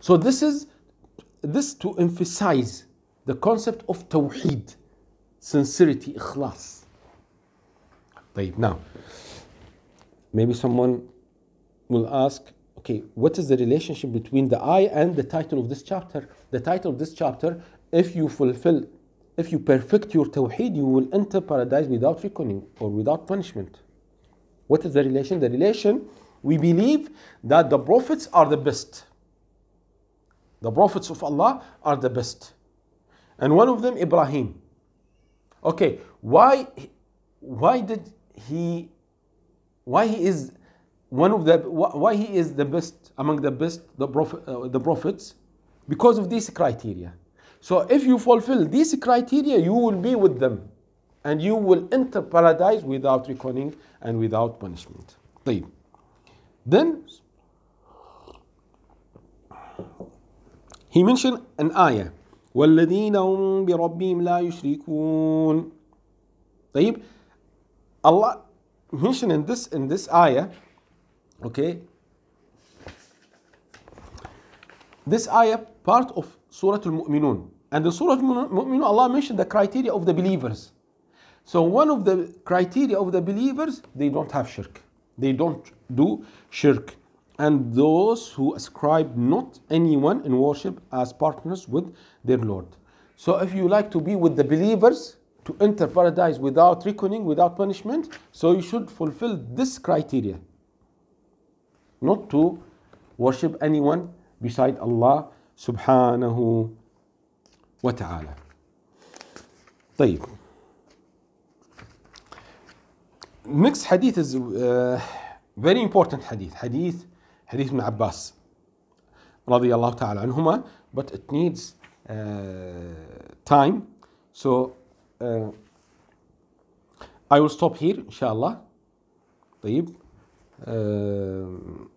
So this is this to emphasize the concept of tawheed, sincerity, ikhlas. now, maybe someone will ask, okay, what is the relationship between the ayah and the title of this chapter? The title of this chapter, if you fulfill, if you perfect your tawheed, you will enter paradise without reckoning or without punishment. What is the relation? The relation, we believe that the prophets are the best. the prophets of allah are the best and one of them ibrahim okay why why did he why he is one of the why he is the best among the best the prophet uh, the prophets because of these criteria so if you fulfill these criteria you will be with them and you will enter paradise without reckoning and without punishment طيب then he mentioned an ayah والذين هم بربهم لا يشركون طيب Allah mentioned in this in this ayah okay this ayah part of Surah Al-Mu'minun and in Surah Al-Mu'minun Allah mentioned the criteria of the believers so one of the criteria of the believers they don't have shirk they don't do shirk and those who ascribe not anyone in worship as partners with their Lord so if you like to be with the believers to enter paradise without reckoning, without punishment, so you should fulfill this criteria. Not to worship anyone beside Allah subhanahu wa ta'ala. طيب. Next hadith is uh, very important hadith. Hadith, hadith ibn Abbas. رضي الله تعالى عنهما, but it needs uh, time. So uh, I will stop here inshallah طيب uh,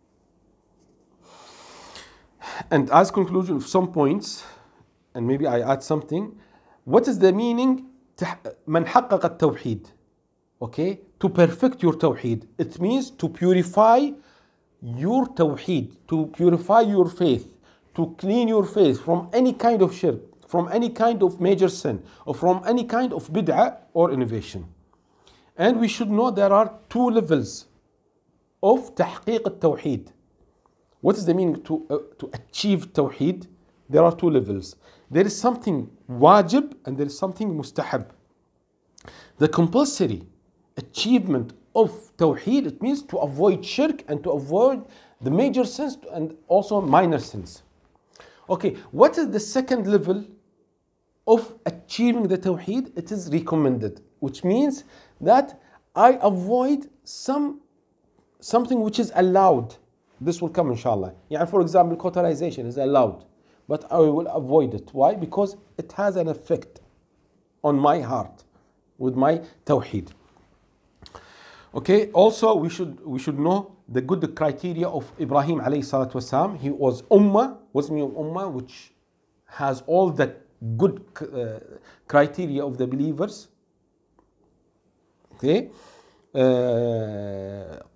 and as conclusion of some points and maybe I add something what is the meaning من حقق التوحيد okay to perfect your tawheed it means to purify your tawheed, to purify your faith, to clean your faith from any kind of shirk, from any kind of major sin, or from any kind of bid'ah or innovation. And we should know there are two levels of tahqiq al-tawheed. What is the meaning to, uh, to achieve tawheed? There are two levels. There is something wajib and there is something mustahab. The compulsory achievement of tawheed, it means to avoid shirk and to avoid the major sins and also minor sins. Okay, what is the second level of achieving the tawheed, it is recommended, which means that I avoid some something which is allowed. This will come inshallah. Yeah, for example, cauterization is allowed, but I will avoid it. Why? Because it has an effect on my heart with my tawheed. Okay, also we should we should know the good criteria of Ibrahim alayhi salatu wasalam. He was ummah, was me ummah, which has all the good uh, criteria of the believers. Okay,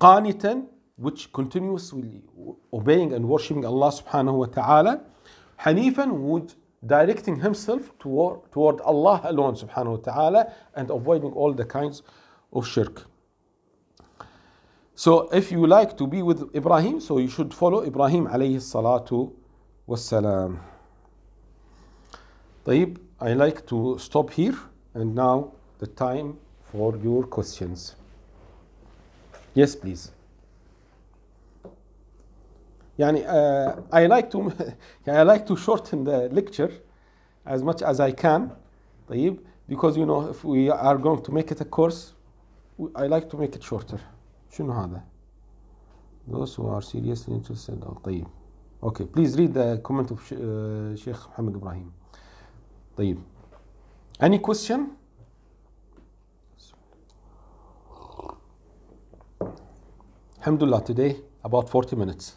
qanitan, which continuously obeying and worshiping Allah subhanahu wa ta'ala. Hanifan would directing himself toward, toward Allah alone subhanahu wa ta'ala and avoiding all the kinds of shirk. So if you like to be with Ibrahim, so you should follow Ibrahim alayhi salatu wassalam. طيب I like to stop here and now the time for your questions. Yes please. يعني uh, I like to I like to shorten the lecture as much as I can طيب because you know if we are going to make it a course I like to make it shorter شنو هذا those who are seriously interested oh, طيب please read the comment of uh, Sheikh Muhammad Ibrahim طيب any question Alhamdulillah today about 40 minutes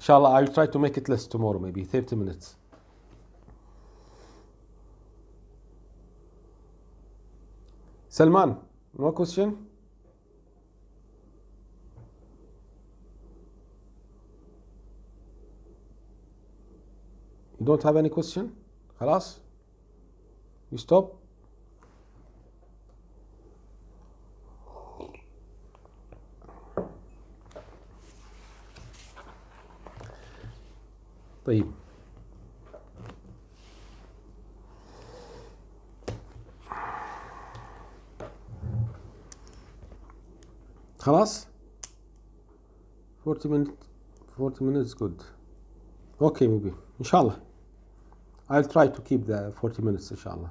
Inshallah I'll try to make it less tomorrow maybe 30 minutes Salman no question You don't have any question? خلاص? You stop? طيب خلاص 40 minutes 40 minutes good okay maybe ان شاء الله I'll try to keep the 40 minutes inshallah.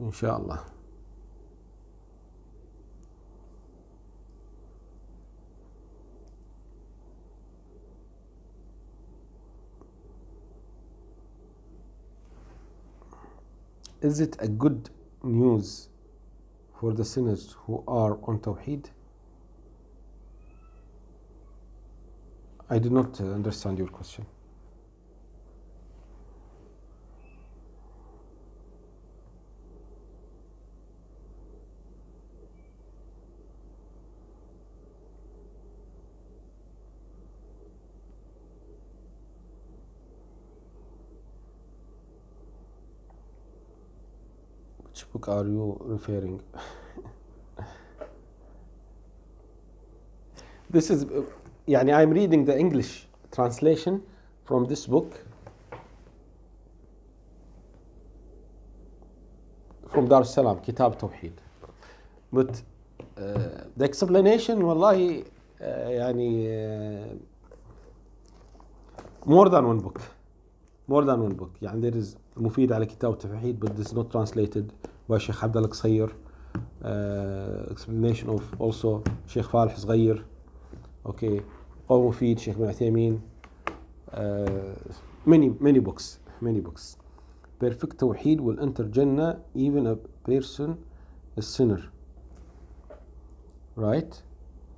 Inshallah. Is it a good news for the sinners who are on Tawheed? I did not uh, understand your question. Which book are you referring? this is, uh, يعني I'm reading the English translation from this book from Dar es Salaam, Kitab Tawheed. But uh, the explanation والله uh, يعني uh, more than one book. More than one book يعني there is مفيد على كتاب التوحيد but is not translated by Sheikh عبد الله قصير uh, explanation of also Sheikh فالح صغير okay قول مفيد Sheikh بن عثيمين uh, many many books many books perfect توحيد will enter Jannah even a person a sinner right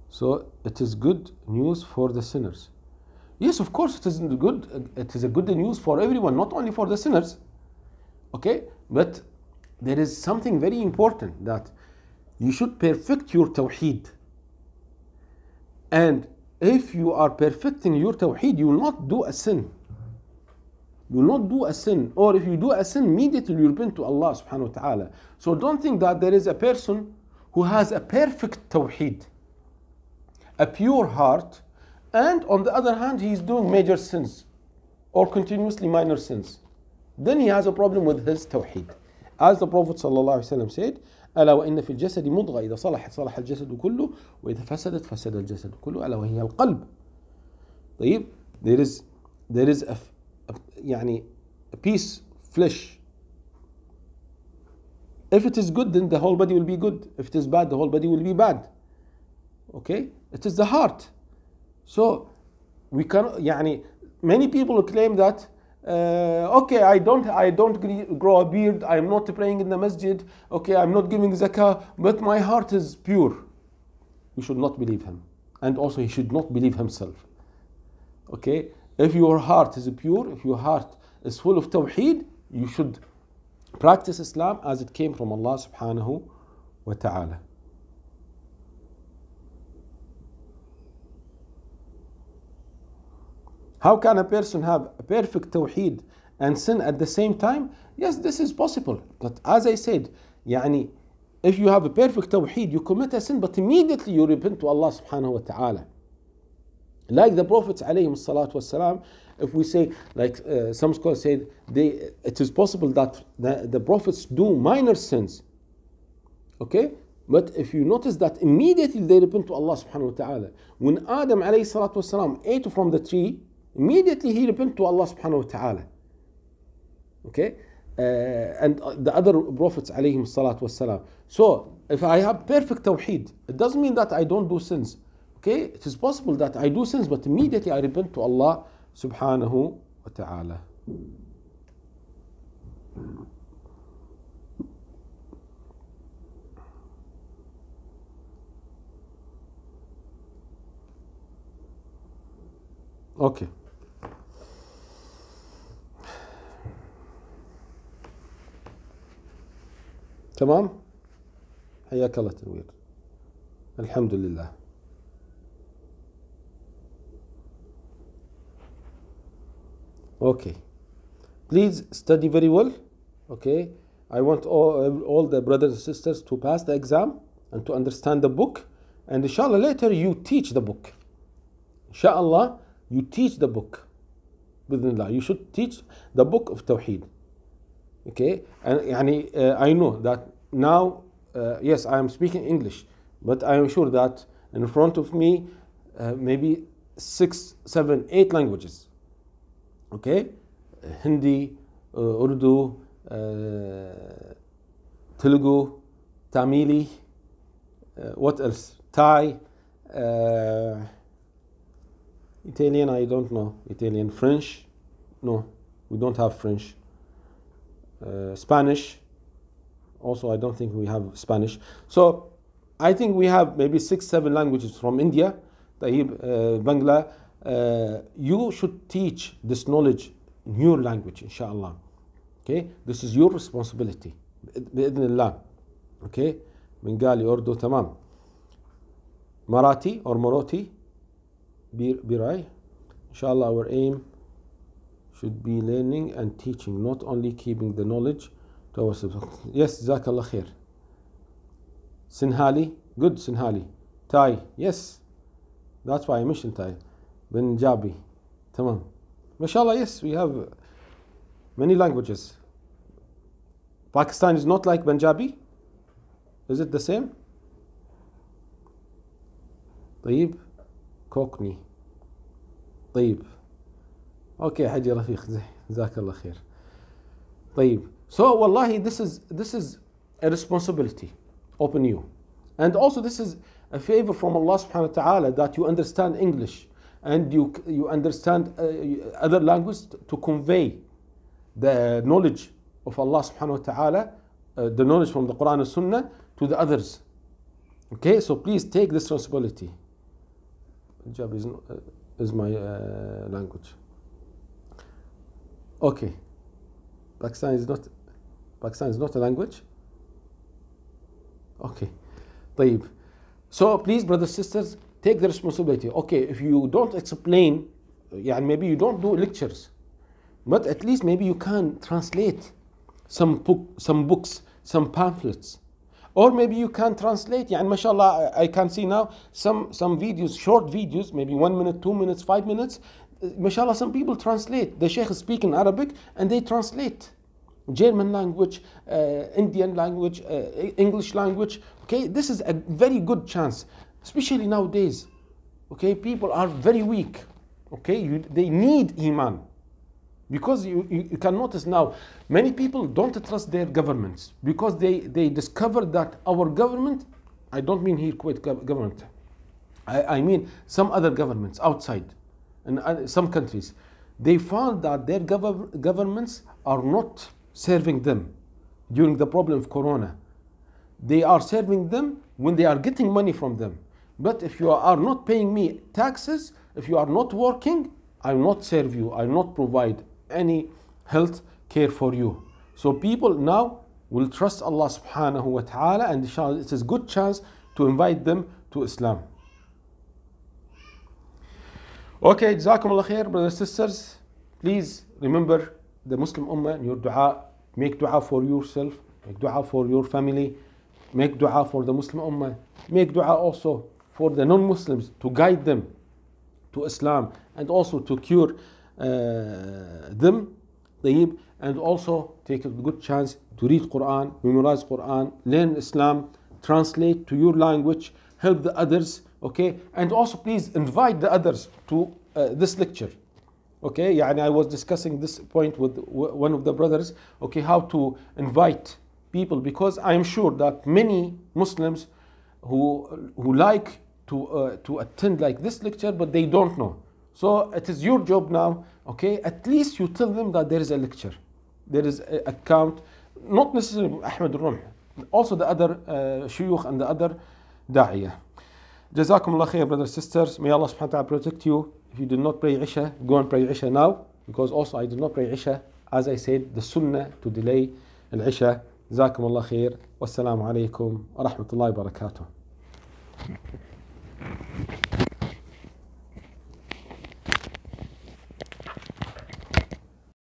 so it is good news for the sinners Yes, of course, it is good. It is a good news for everyone, not only for the sinners. Okay, but there is something very important that you should perfect your tawheed. And if you are perfecting your tawheed, you will not do a sin. You will not do a sin, or if you do a sin, immediately you repent to Allah subhanahu wa ta'ala. So don't think that there is a person who has a perfect tawheed, a pure heart, and on the other hand he is doing major sins or continuously minor sins then he has a problem with his tawheed as the prophet ﷺ said ألا وإن في الجسد مضغة إذا صلحت صلح الجسد كله وإذا فسدت فسد الجسد كله ألا وهي القلب طيب there is there is a, a يعني a piece flesh if it is good then the whole body will be good if it is bad the whole body will be bad okay it is the heart So we can, yani, many people claim that uh, okay, I don't, I don't grow a beard. I'm not praying in the masjid. Okay, I'm not giving zakah, but my heart is pure. We should not believe him, and also he should not believe himself. Okay, if your heart is pure, if your heart is full of tawheed, you should practice Islam as it came from Allah subhanahu wa ta'ala. How can a person have a perfect tawheed and sin at the same time? Yes, this is possible. But as I said, يعني, if you have a perfect tawheed, you commit a sin, but immediately you repent to Allah subhanahu wa ta'ala. Like the prophets alayhim salatu wasalam, if we say, like uh, some scholars say, they, it is possible that the, the prophets do minor sins. Okay? But if you notice that immediately they repent to Allah subhanahu wa ta'ala. When Adam alayhi salatu wasalam ate from the tree, immediately he repent to Allah subhanahu wa ta'ala. Okay? Uh, and the other prophets alayhim salatu wasalam. So, if I have perfect tawheed, it doesn't mean that I don't do sins. Okay? It is possible that I do sins, but immediately I repent to Allah subhanahu wa ta'ala. Okay. تمام حياك الله تنوير الحمد لله Okay. Please study very well. Okay. I want all, all the brothers and sisters to pass the exam and to understand the book. And inshallah, later you teach the book. Inshallah, you teach the book. Bismillah. You should teach the book of Tawheed. Okay. And يعني, uh, I know that now, uh, yes, I am speaking English, but I am sure that in front of me, uh, maybe six, seven, eight languages. Okay. Hindi, uh, Urdu, uh, Telugu, Tamili, uh, what else? Thai, uh, Italian, I don't know. Italian, French, no, we don't have French. Uh, Spanish, also, I don't think we have Spanish. So, I think we have maybe six, seven languages from India, طيب, uh, Bangla. Uh, you should teach this knowledge in your language, inshallah. Okay, this is your responsibility. بإذن الله. Okay, Bengali, Urdu, تمام. Marathi or Marathi, Bir- Birai. Inshallah, our aim should be learning and teaching, not only keeping the knowledge to ourselves. Yes, Zakallah khair. Sinhali, good Sinhali. Thai, yes. That's why I mentioned Thai. Punjabi, tamam. MashaAllah, yes, we have many languages. Pakistan is not like Punjabi. Is it the same? طيب Konkani طيب اوكي حجي رفيق جزاك الله خير طيب so wallahi this is this is a responsibility upon you and also this is a favor from Allah subhanahu wa ta'ala that you understand English and you you understand uh, other language to convey the knowledge of Allah subhanahu wa ta'ala uh, the knowledge from the Quran and Sunnah to the others okay so please take this responsibility Punjabi is, uh, is my uh, language okay Pakistan is not Pakistan is not a language okay طيب so please brothers sisters take the responsibility okay if you don't explain يعني maybe you don't do lectures but at least maybe you can translate some book some books some pamphlets or maybe you can translate يعني mashallah I, I can see now some some videos short videos maybe one minute two minutes five minutes mashallah some people translate the sheikh is speaking Arabic and they translate German language, uh, Indian language, uh, English language. Okay, this is a very good chance, especially nowadays. Okay, people are very weak. Okay, you, they need iman because you, you, you can notice now many people don't trust their governments because they, they discover that our government, I don't mean here Kuwait government, I, I mean some other governments outside in some countries, they found that their gov- governments are not serving them during the problem of corona. They are serving them when they are getting money from them. But if you are not paying me taxes, if you are not working, I will not serve you, I will not provide any health care for you. So people now will trust Allah subhanahu wa ta'ala and it is good chance to invite them to Islam. Okay, Jazakum Allah khair, brothers and sisters. Please remember the Muslim Ummah in your dua. Make dua for yourself, make dua for your family, make dua for the Muslim Ummah, make dua also for the non Muslims to guide them to Islam and also to cure uh, them. طيب, and also take a good chance to read Quran, memorize Quran, learn Islam, translate to your language, help the others, okay? And also please invite the others to uh, this lecture. Okay? Yeah, and i was discussing this point with one of the brothers okay how to invite people because i am sure that many muslims who who like to uh, to attend like this lecture but they don't know. So it is your job now okay? At least you tell them that there is a lecture. There is a account not necessarily ahmed Romh also the other uh, shuyukh and the other da'iyah. Jazakum Allah khair, brothers sisters. May Allah subhanahu wa ta'ala protect you. If you did not pray Isha, go and pray Isha now. Because also I did not pray Isha. As I said, the sunnah to delay. Jazakum Allah khair. Wassalamu alaikum wa rahmatullahi wa barakatuh.